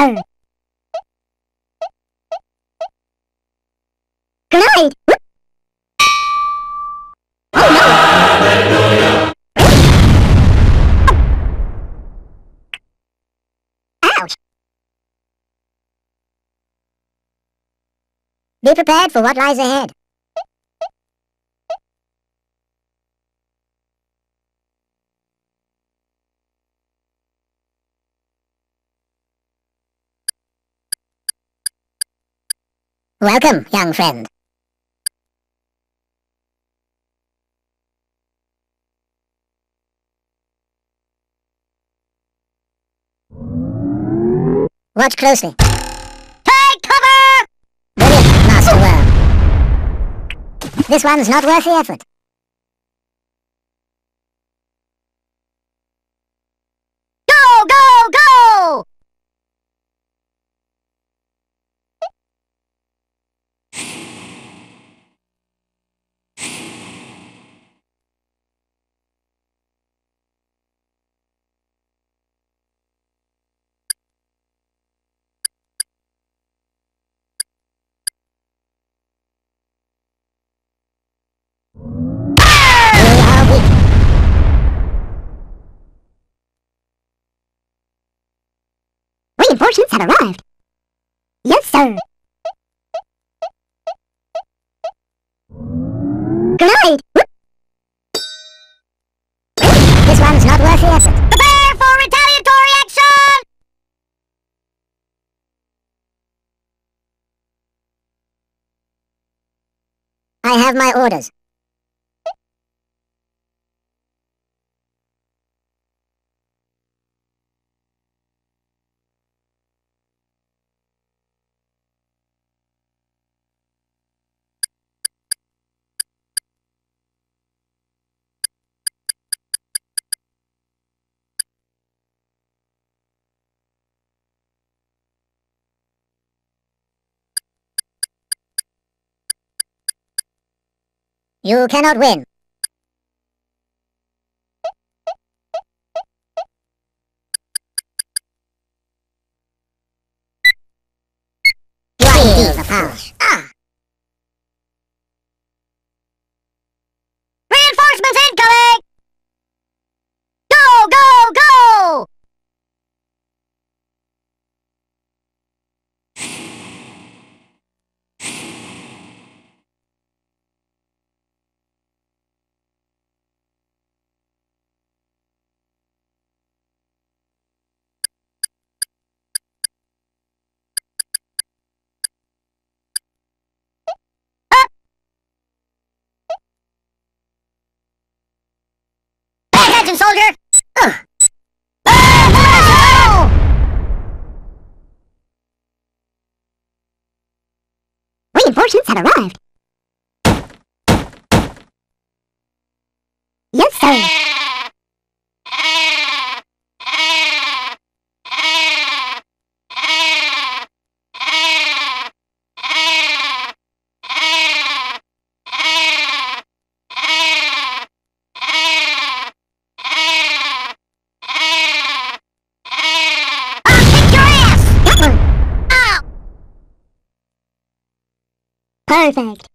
Oh no! Be prepared for what lies ahead. Welcome, young friend. Watch closely. Take cover! Master Worm. This one's not worth the effort. Go, go, go! They are weak. Reinforcements have arrived. Yes, sir. Grenade! This one's not worth the effort. Prepare for retaliatory action! I have my orders. You cannot win. You are indeed the power. Ah! Reinforcements incoming! Go, go, go! Attention, soldier! Reinforcements have arrived. Yes, sir. I'll kick your ass! Got one! Ow! Perfect.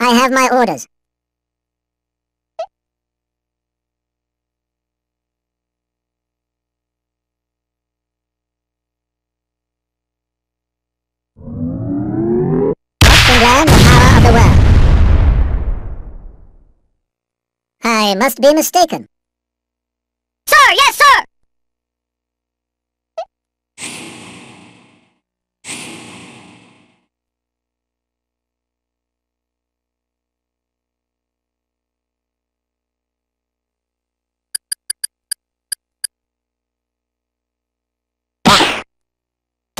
I have my orders. I must be mistaken.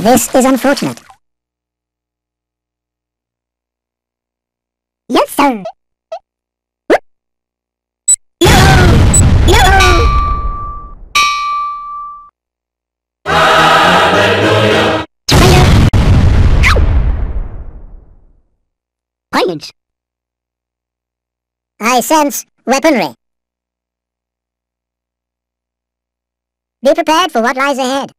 This is unfortunate. Yes, sir. No! No! Hallelujah! I sense weaponry. Be prepared for what lies ahead.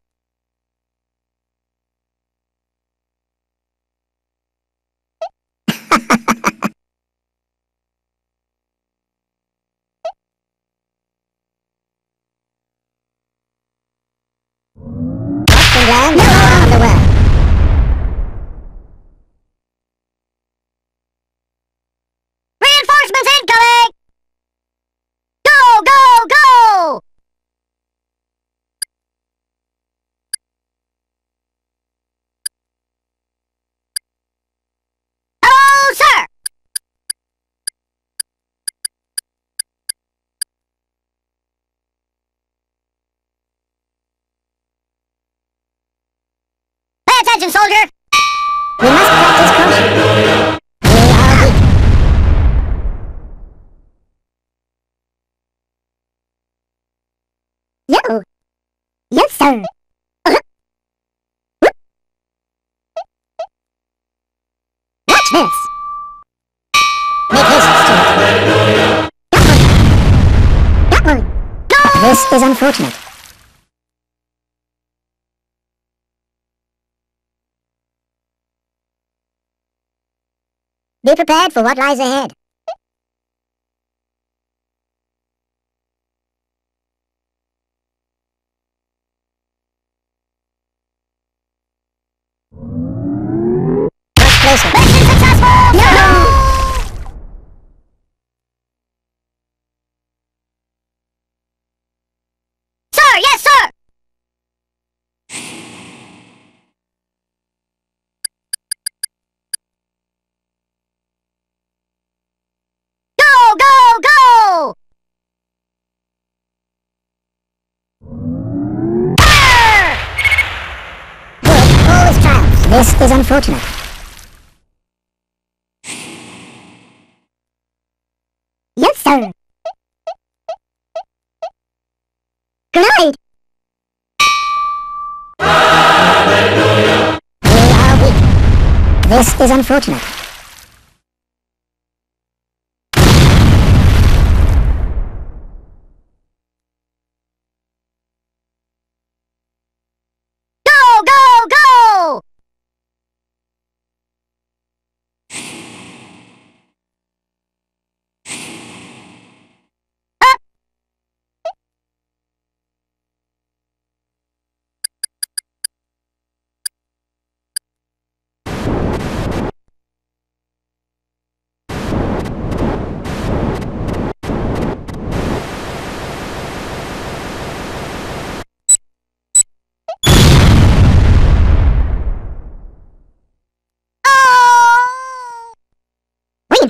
soldier! We must Be prepared for what lies ahead. is unfortunate. Yes, sir. Good night. Hallelujah. We are weak. This is unfortunate.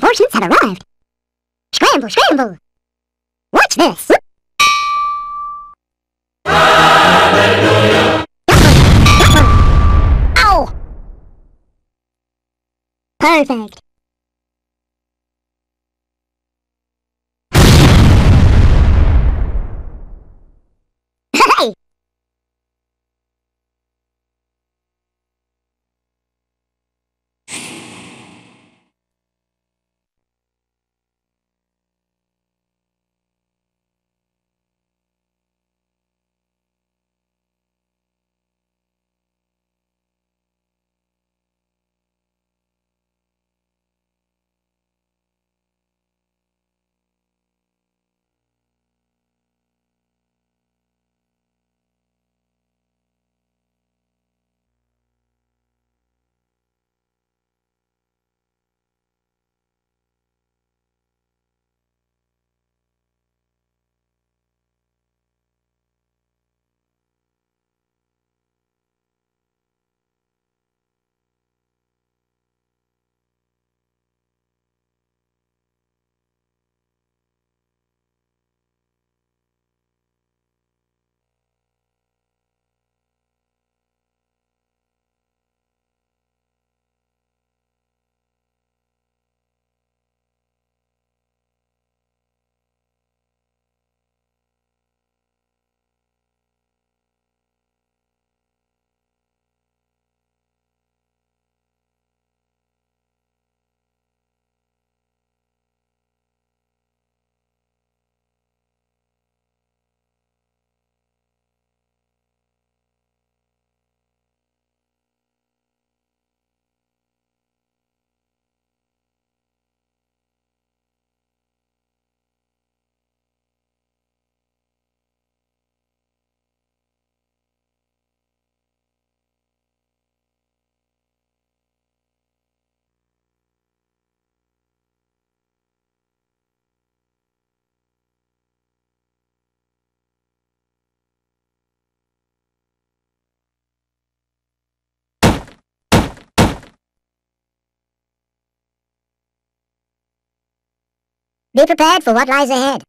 reinforcements have arrived. Scramble, scramble! Watch this! Hallelujah! Ow! Perfect. Watch ahead.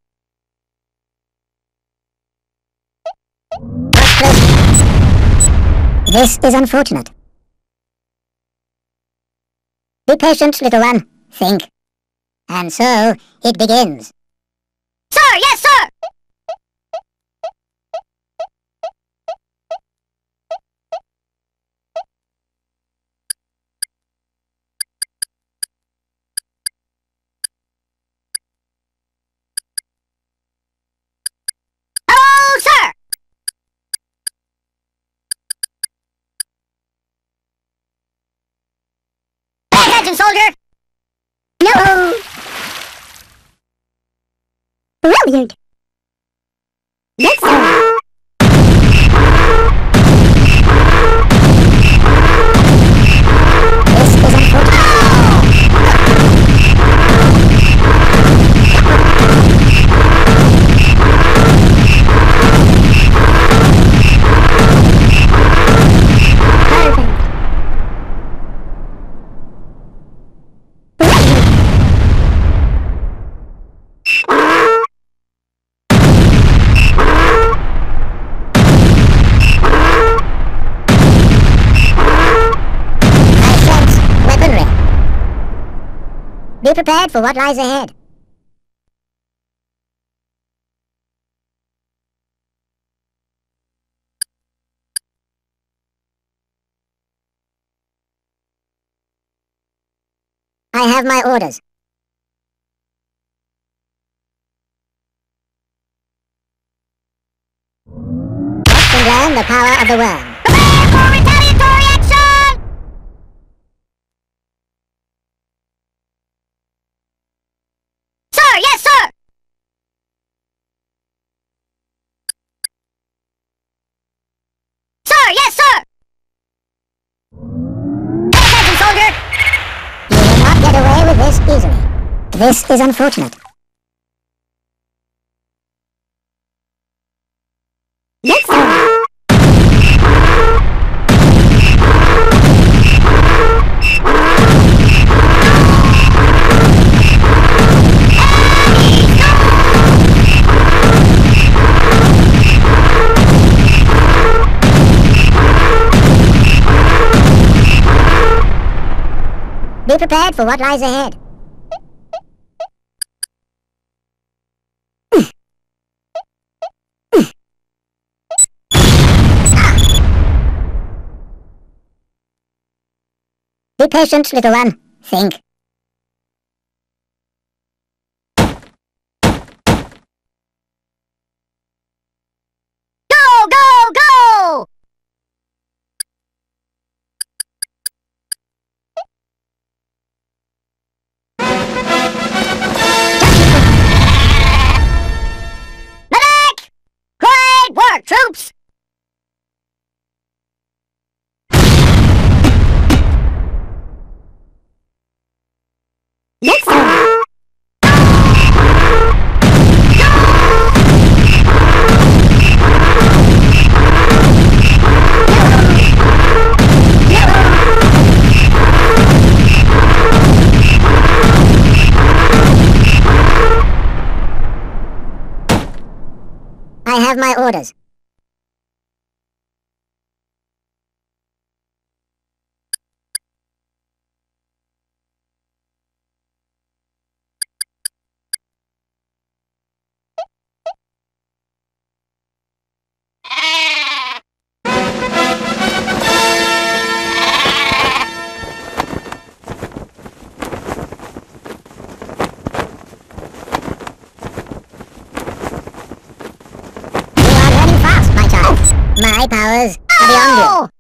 This is unfortunate. Be patient, little one. Think. And so, it begins. Sir, yes, sir! Oh, sir! Pay attention, soldier! No! Prepared for what lies ahead. I have my orders. Watch and learn the power of the worm. Prepare for retaliatory action! Sir, yes, sir! Sir, yes, sir! Pay attention, soldier! You will not get away with this easily. This is unfortunate. Be prepared for what lies ahead. Be patient, little one. Think. Powers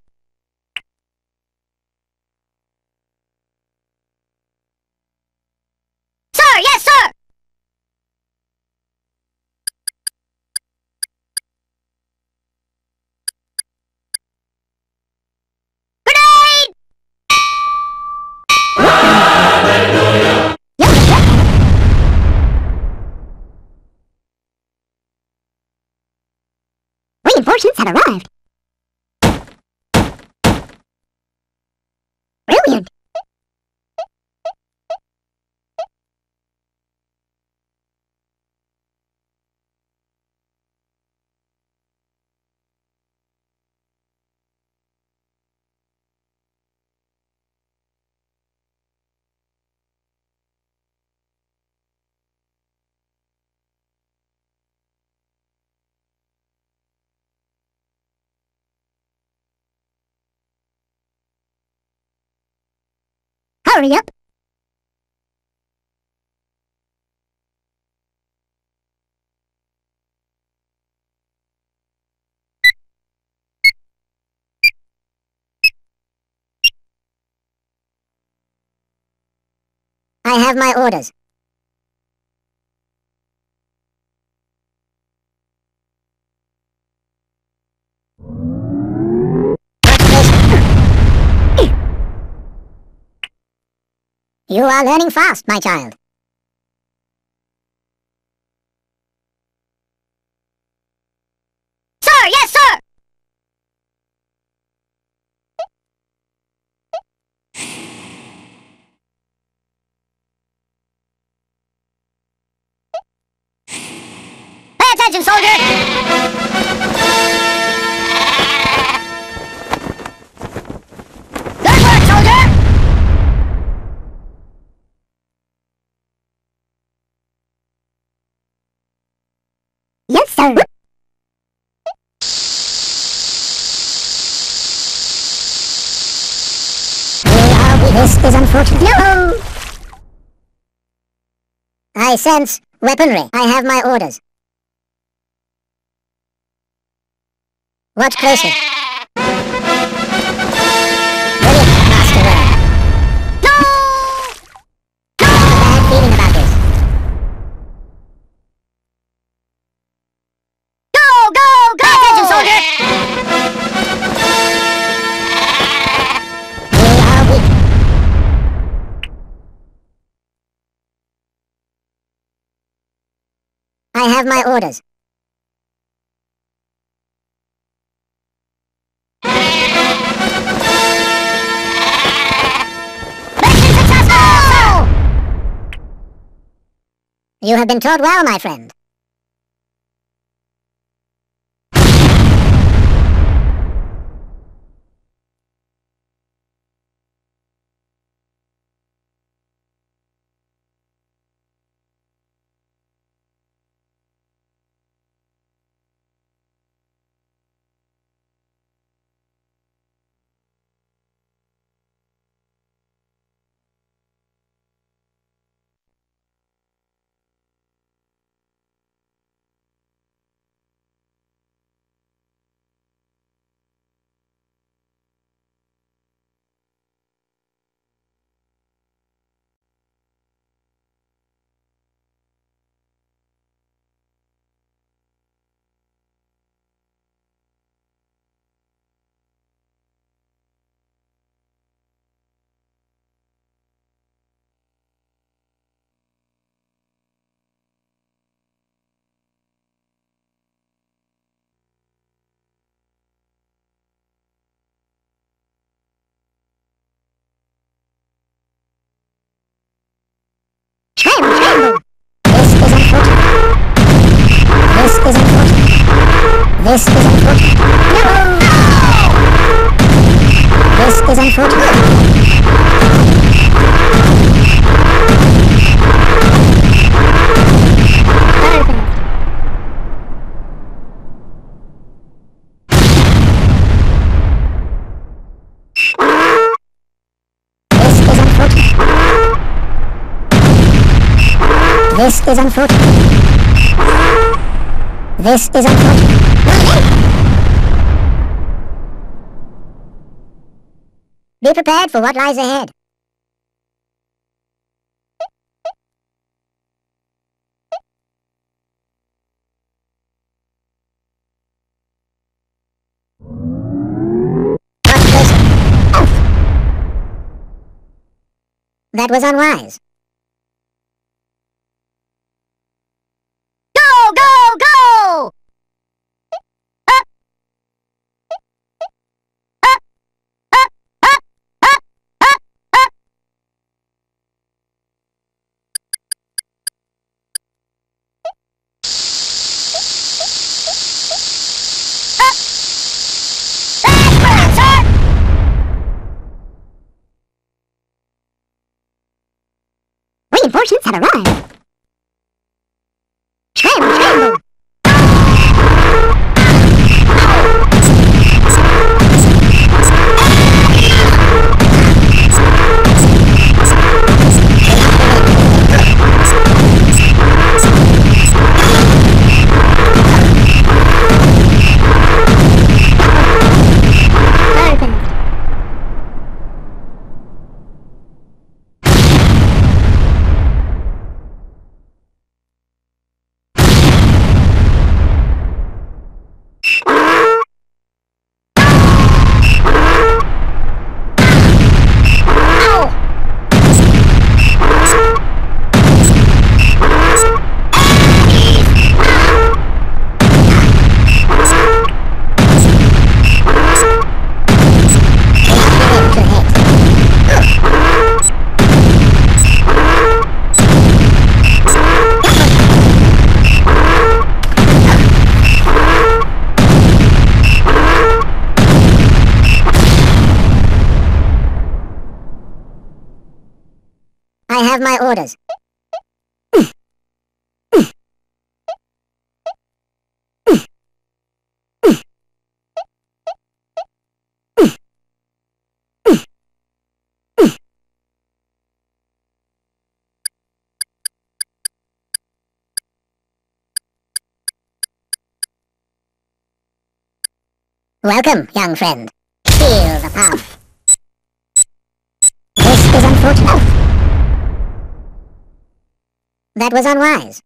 Hurry up. I have my orders. You are learning fast, my child. Sir, yes, sir! Pay attention, soldier! Good work, soldier! Yes, sir. No! I sense weaponry. I have my orders. Watch closely. Have my orders. You have been taught well, my friend. London. This is important. This is important. This is important. is on foot. This is on foot. Be prepared for what lies ahead. That was unwise. Have my orders. Welcome, young friend. Feel the power. That was unwise.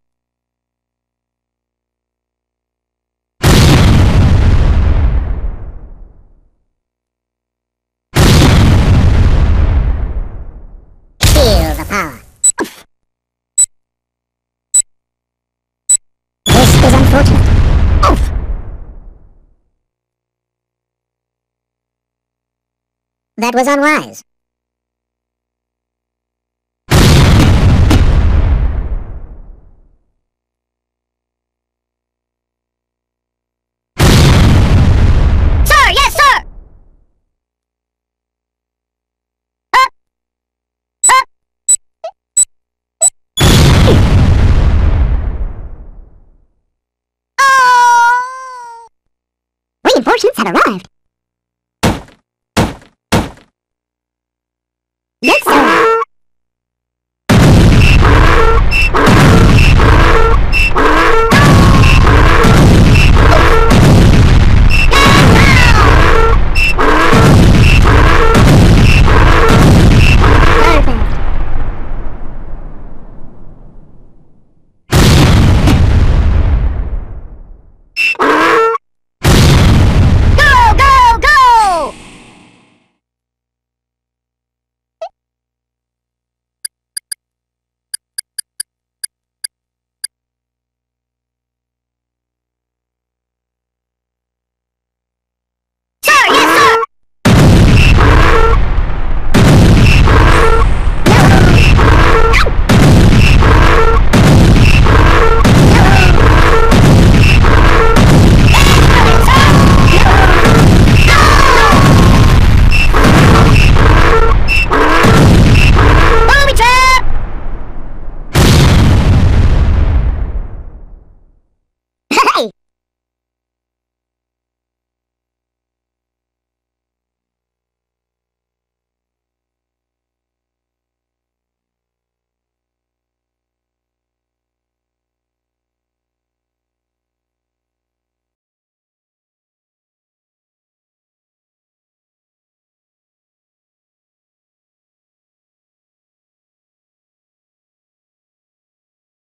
Feel the power. This is unfortunate. That was unwise. Sir, yes, sir! Reinforcements have arrived.